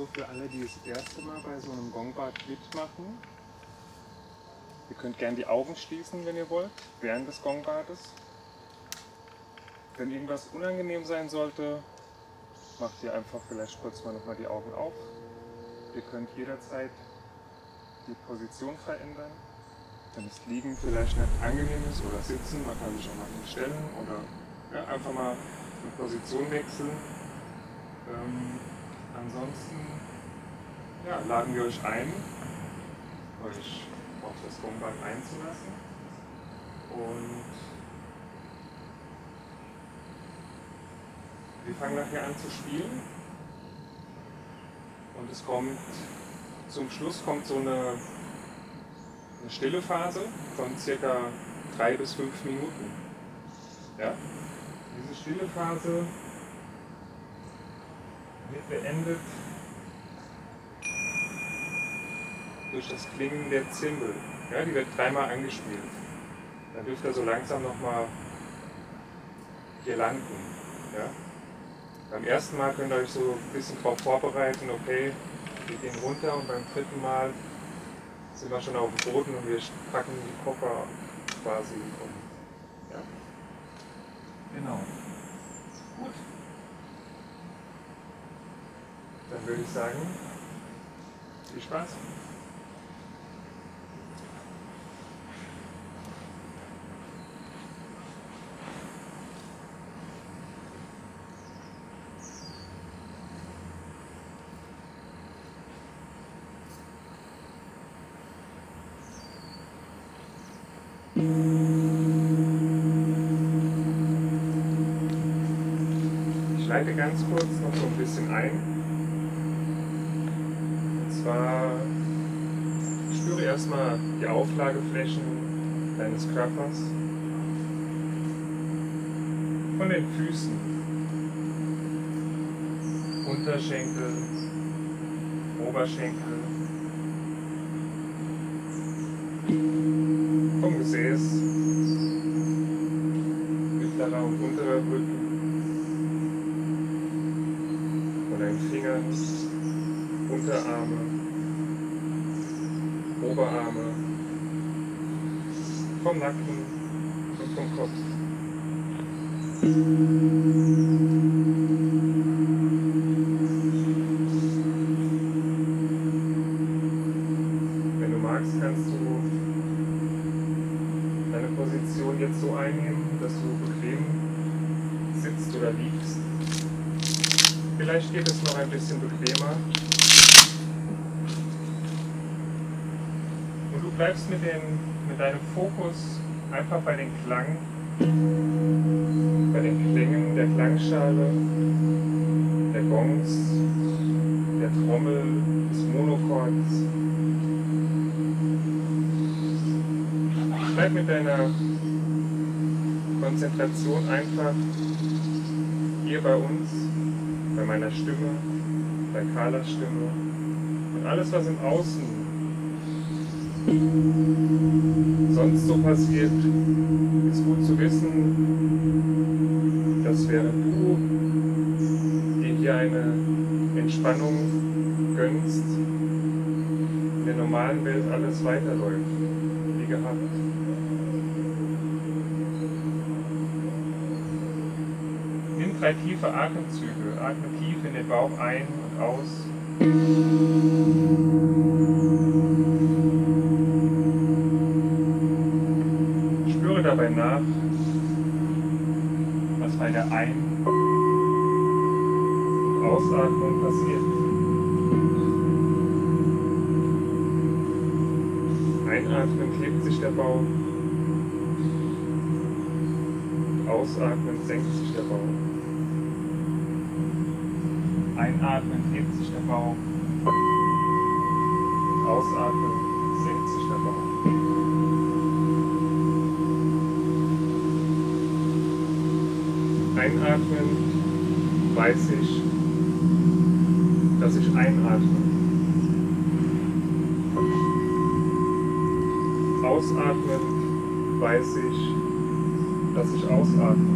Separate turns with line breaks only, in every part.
so für alle, die das erste Mal bei so einem Gongbad mitmachen. Ihr könnt gerne die Augen schließen, wenn ihr wollt, während des Gongbades. Wenn irgendwas unangenehm sein sollte, macht ihr einfach vielleicht kurz mal nochmal die Augen auf. Ihr könnt jederzeit die Position verändern. Wenn das Liegen vielleicht nicht angenehm ist oder Sitzen, man kann sich auch mal hinstellen oder ja, einfach mal eine Position wechseln. Ähm, ansonsten ja, laden wir euch ein, euch auf das Gongbad einzulassen. Und wir fangen nachher an zu spielen. Und es kommt, zum Schluss kommt so eine, eine stille Phase von circa drei bis fünf Minuten. Ja? Diese stille Phase wird beendet durch das Klingen der Zimbel. Ja, die wird dreimal angespielt. Dann dürft ihr so langsam nochmal hier landen. Ja? Beim ersten Mal könnt ihr euch so ein bisschen darauf vorbereiten, okay, wir gehen runter und beim dritten Mal sind wir schon auf dem Boden und wir packen die Koffer quasi um. Ja? Genau. Gut. Dann würde ich sagen, viel Spaß. Ich leite ganz kurz noch so ein bisschen ein. Erstmal die Auflageflächen deines Körpers von den Füßen, Unterschenkel, Oberschenkel, vom Gesäß, mittlerer und unterer Rücken, von deinen Fingern, Unterarme, Oberarme, vom Nacken und vom Kopf. Wenn du magst, kannst du deine Position jetzt so einnehmen, dass du bequem sitzt oder liegst. Vielleicht geht es noch ein bisschen bequemer. Du bleibst mit, den, mit deinem Fokus einfach bei den Klang, bei den Klängen der Klangschale, der Gongs, der Trommel, des Monochords. Bleib mit deiner Konzentration einfach hier bei uns, bei meiner Stimme, bei Carlas Stimme und alles, was im Außen sonst so passiert, ist gut zu wissen, dass während du dir hier eine Entspannung gönnst, in der normalen Welt alles weiterläuft, wie gehabt. Nimm drei tiefe Atemzüge, atme tief in den Bauch ein und aus. Spüre dabei nach, was bei der Ein- und Ausatmung passiert. Einatmen hebt sich der Bauch. Ausatmen senkt sich der Bauch. Einatmen hebt sich der Bauch. Ausatmen senkt sich der Bauch. Einatmen weiß ich, dass ich einatme. Ausatmen weiß ich, dass ich ausatme.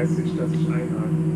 30, dass ich einhaken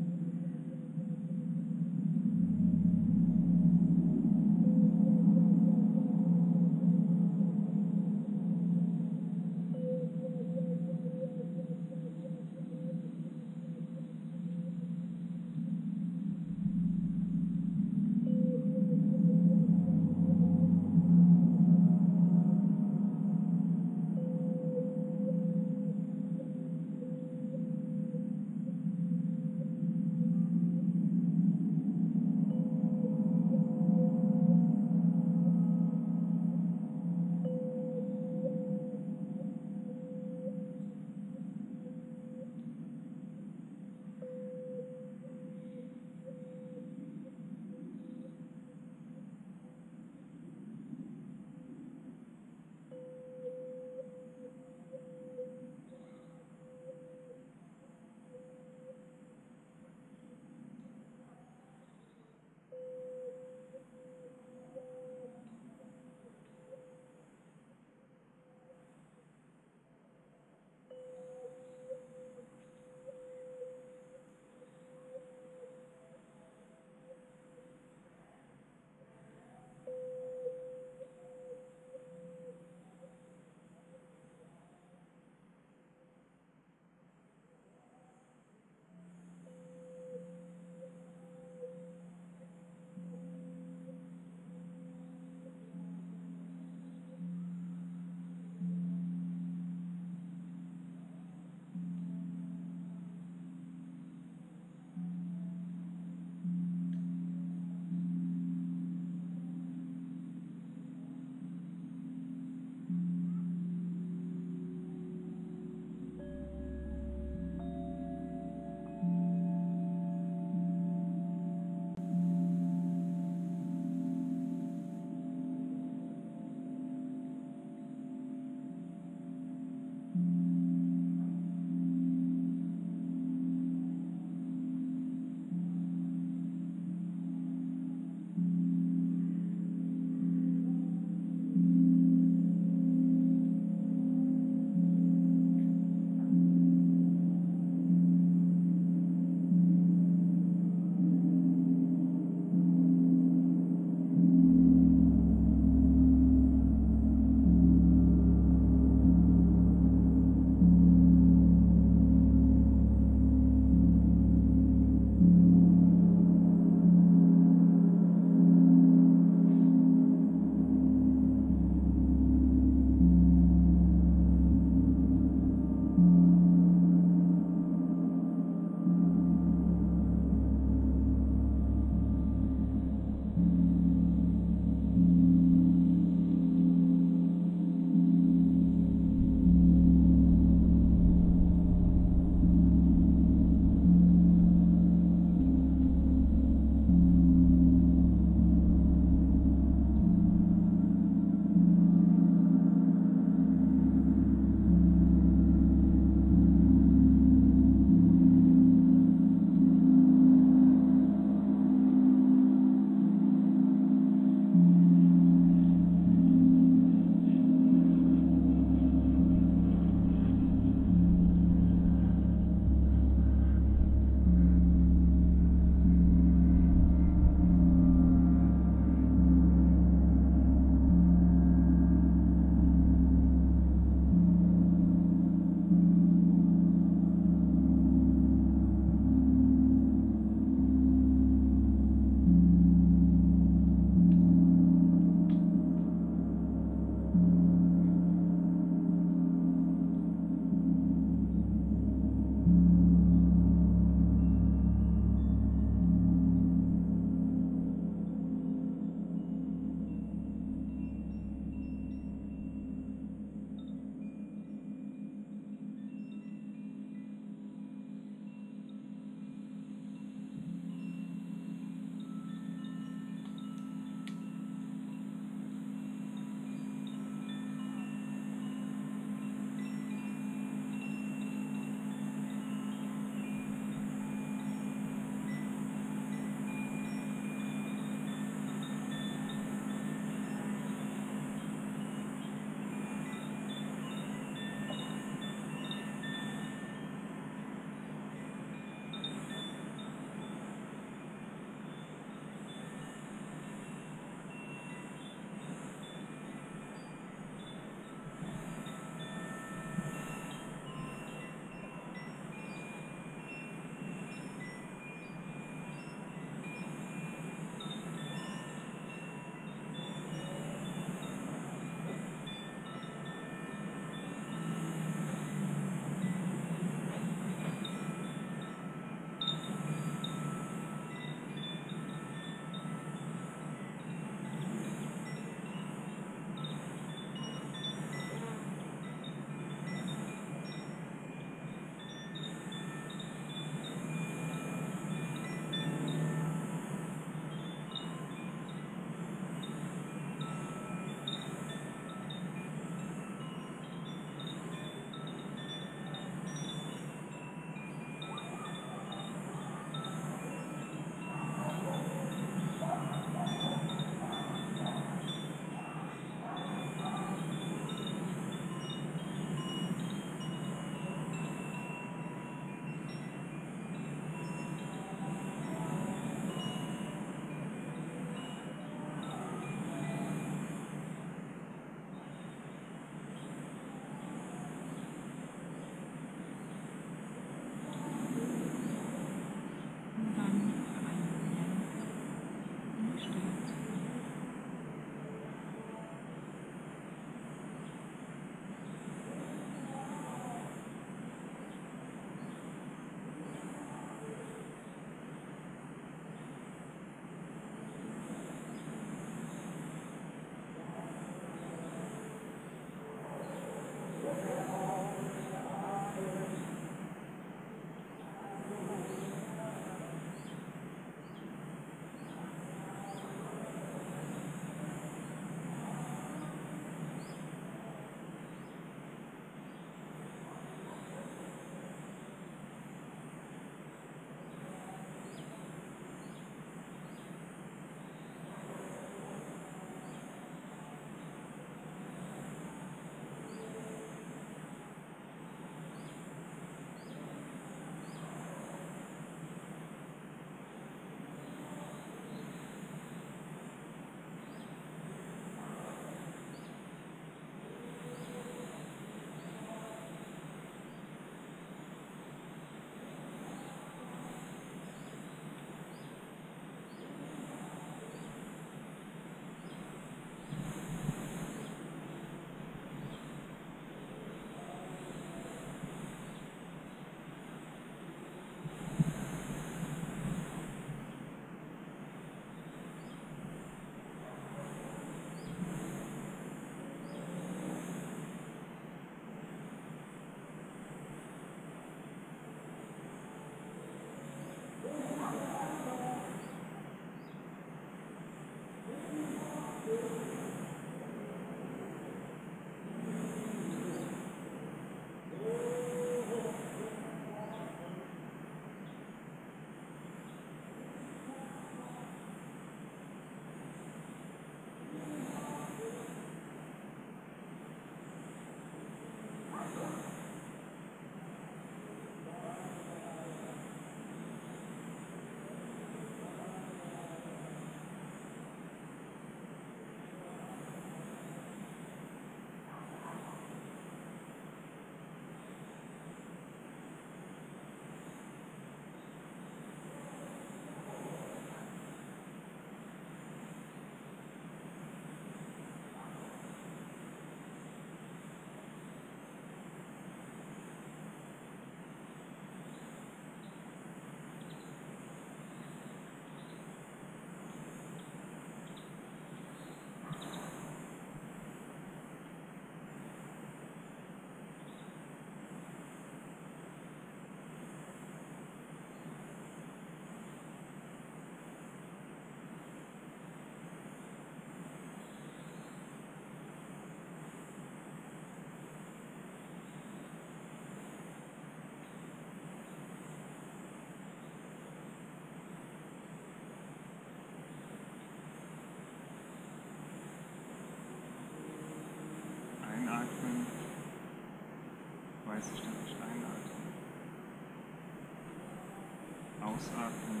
Ausatmen.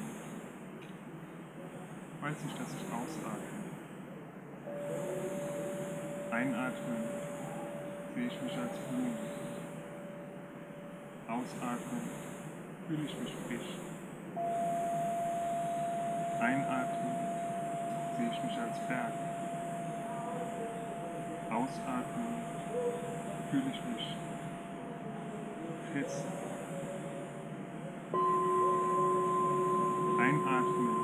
Weiß ich, dass ich ausatme. Einatmen sehe ich mich als Blume. Ausatmen fühle ich mich frisch. Einatmen sehe ich mich als Berg. Ausatmen fühle ich mich fest. Einatmen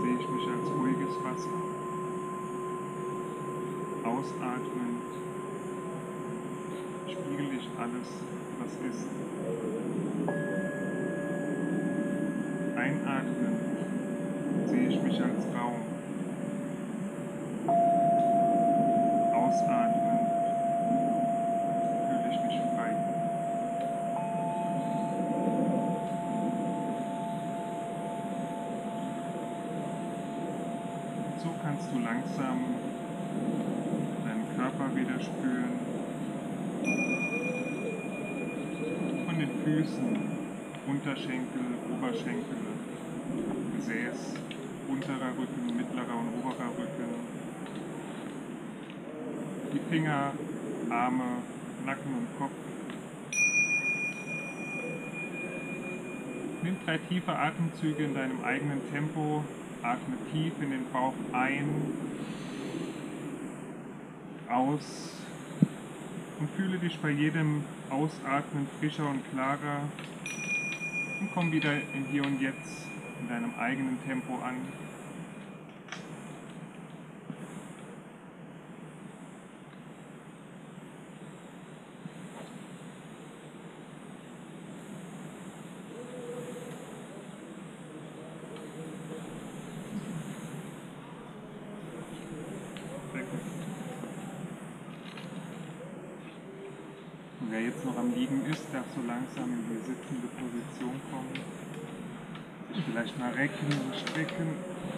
sehe ich mich als ruhiges Wasser. Ausatmen spiegel ich alles, was ist. Einatmen sehe ich mich als Raum. Ausatmen fühle ich mich frei. So du langsam deinen Körper wieder spüren. Von den Füßen, Unterschenkel, Oberschenkel, Gesäß, unterer Rücken, mittlerer und oberer Rücken. Die Finger, Arme, Nacken und Kopf. Nimm drei tiefe Atemzüge in deinem eigenen Tempo. Atme tief in den Bauch ein, aus und fühle dich bei jedem Ausatmen frischer und klarer und komm wieder im Hier und Jetzt in deinem eigenen Tempo an. Sehr gut. Und wer jetzt noch am Liegen ist, darf so langsam in die sitzende Position kommen. Sich vielleicht mal recken und strecken.